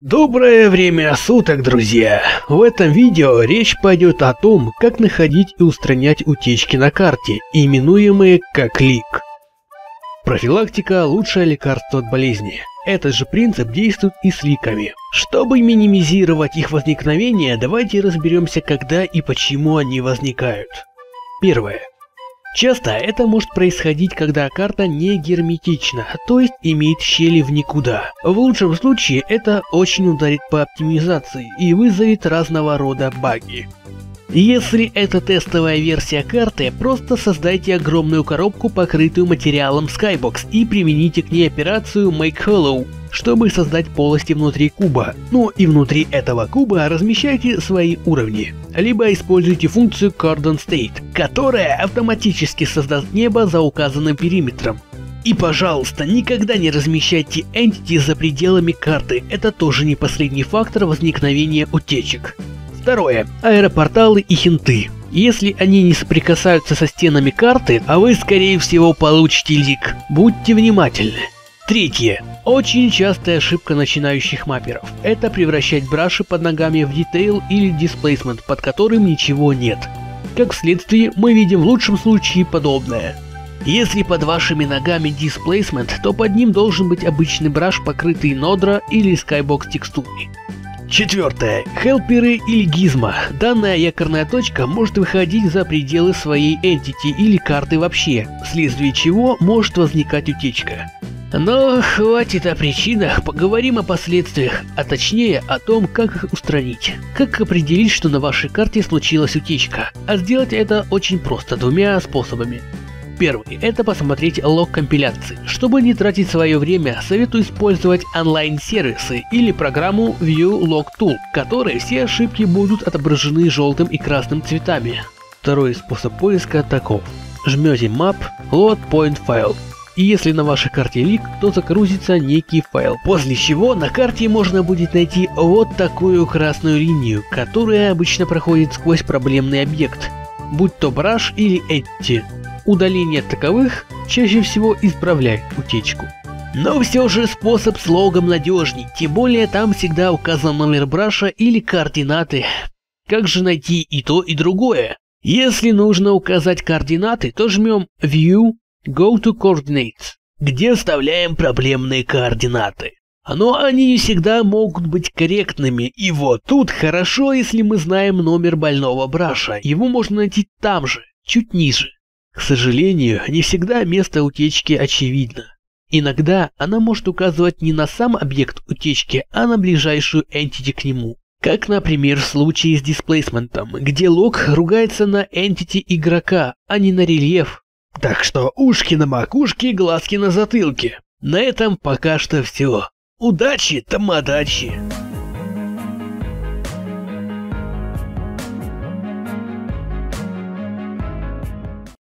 Доброе время суток, друзья! В этом видео речь пойдет о том, как находить и устранять утечки на карте, именуемые как лик. Профилактика – лучшее лекарство от болезни. Этот же принцип действует и с ликами. Чтобы минимизировать их возникновение, давайте разберемся, когда и почему они возникают. Первое. Часто это может происходить, когда карта не герметична, то есть имеет щели в никуда. В лучшем случае это очень ударит по оптимизации и вызовет разного рода баги. Если это тестовая версия карты, просто создайте огромную коробку, покрытую материалом Skybox и примените к ней операцию Make Hollow, чтобы создать полости внутри куба. Ну и внутри этого куба размещайте свои уровни. Либо используйте функцию Cordon State, которая автоматически создаст небо за указанным периметром. И пожалуйста, никогда не размещайте Entity за пределами карты, это тоже не последний фактор возникновения утечек. Второе. Аэропорталы и хинты. Если они не соприкасаются со стенами карты, а вы скорее всего получите лик, будьте внимательны. Третье. Очень частая ошибка начинающих мапперов. Это превращать браши под ногами в детейл или дисплейсмент, под которым ничего нет. Как следствие, мы видим в лучшем случае подобное. Если под вашими ногами дисплейсмент, то под ним должен быть обычный браш, покрытый нодра или скайбокс текстурой. Четвертое. Хелперы или гизма. Данная якорная точка может выходить за пределы своей entity или карты вообще, вследствие чего может возникать утечка. Но хватит о причинах, поговорим о последствиях, а точнее о том, как их устранить. Как определить, что на вашей карте случилась утечка. А сделать это очень просто, двумя способами. Первый – это посмотреть лог компиляции. Чтобы не тратить свое время, советую использовать онлайн-сервисы или программу View Log Tool, в которой все ошибки будут отображены желтым и красным цветами. Второй способ поиска таков. Жмете Map, Load Point File и если на вашей карте лик, то загрузится некий файл. После чего на карте можно будет найти вот такую красную линию, которая обычно проходит сквозь проблемный объект, будь то браш или эти. Удаление таковых чаще всего исправляет утечку. Но все же способ с логом надежней, тем более там всегда указан номер браша или координаты. Как же найти и то и другое? Если нужно указать координаты, то жмем View, Go to Coordinates, где вставляем проблемные координаты. Но они не всегда могут быть корректными, и вот тут хорошо, если мы знаем номер больного браша, его можно найти там же, чуть ниже. К сожалению, не всегда место утечки очевидно. Иногда она может указывать не на сам объект утечки, а на ближайшую entity к нему. Как, например, в случае с дисплейсментом, где лог ругается на entity игрока, а не на рельеф, так что ушки на макушке, глазки на затылке. На этом пока что все. Удачи, тамадачи!